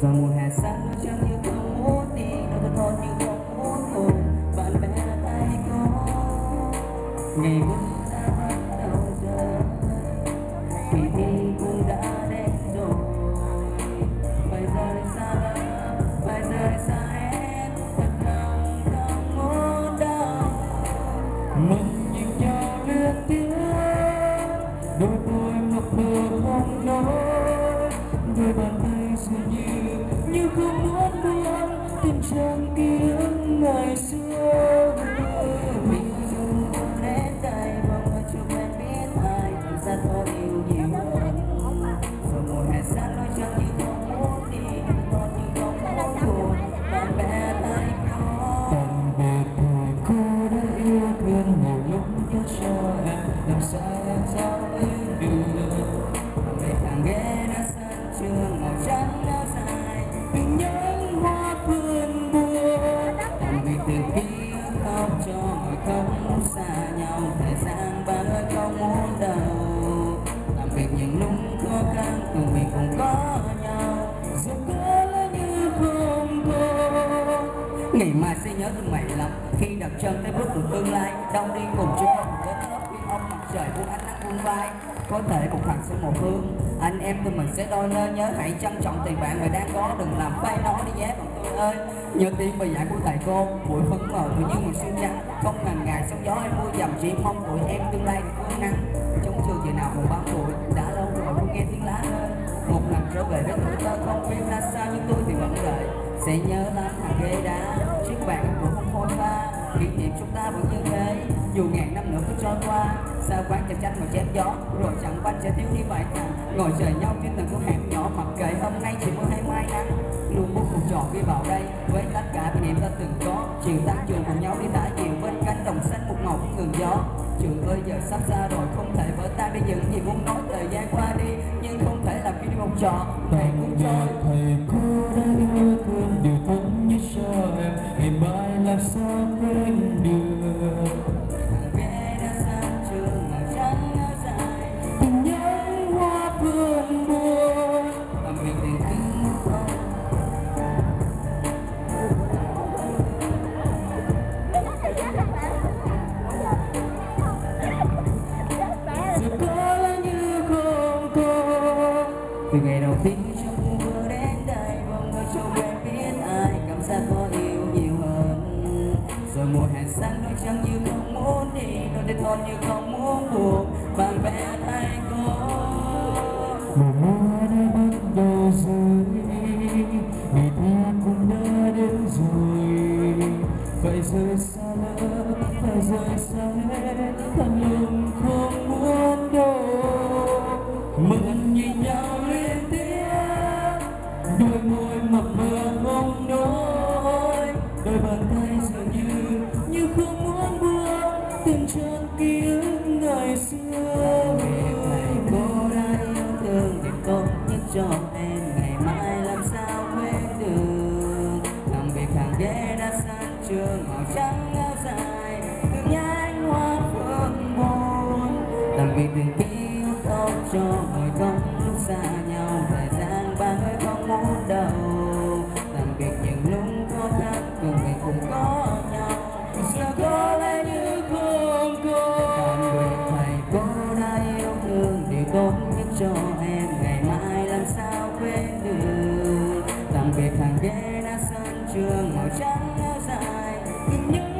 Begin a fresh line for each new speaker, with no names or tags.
giờ mùa hè sang nó chẳng như không muốn đi. Nó thật thon như không muốn cùng bạn bè tay có. Ngày muốn ai thật ngày mai sẽ nhớ thương mày lắm. Khi đặt chân tới bước đường tương lai đâu đi cùng chúng ta một lớp nước khi ông mặt trời buông ánh nắng buông vai, có thể một thằng sẽ một phương anh em tụi mình sẽ đôi nơi nhớ, hãy trân trọng tiền bạn mà đang có, đừng làm phai nó đi nhé bọn tôi ơi. Nhớ tiếng bài giảng của thầy cô, buổi phấn mờ tự nhiên một xuyên trắng, không ngần ngại sóng gió em mưa dầm chỉ mong tụi em tương lai được phương năng. Trong trường giờ nào còn bao tuổi, đã lâu rồi không nghe tiếng lá rơi. Một lần trở về với tuổi thơ không biết ra sao, nhưng tôi thì vẫn đợi sẽ nhớ lắm thằng ghế đá bạn của không phôi ta. Kỷ niệm chúng ta vẫn như thế? Dù ngàn năm nữa cứ trôi qua, sao quán chạm tranh mà chém gió? Rồi chẳng quanh sẽ thiếu đi vài thằng ngồi chờ nhau trên từng con hẻm nhỏ. Mặc kệ hôm nay chỉ mưa hay mai nắng, luôn muốn cùng trò khi vào đây. Với tất cả kỷ niệm ta từng có, chiều tác trường cùng nhau đi thả chiều bên cánh đồng xanh một màu ngừng gió. Trường ơi, giờ sắp xa rồi, không thể vỡ tan đi những gì muốn nói. Thời gian qua đi, nhưng không thể làm khi đi một trò. Về cũng trôi
mai làm
không muốn buồn bạn bè thay cô
mà mưa đã bắt đầu rơi vì ta cũng đã đến rồi phải rời xa lỡ phải rời xa hết thằng lòng không muốn đâu
mình vì tình yêu tốt cho hồi không lúc xa nhau thời gian ba người không muốn đâu tạm biệt những lúc khó khăn cùng mình cùng có nhau. Giờ có lẽ như không có? Tạm biệt thầy cô đã yêu thương điều tốt nhất cho em. Ngày mai làm sao quên được? Tạm biệt thằng ghế đã sân trường, màu trắng áo dài. Nhưng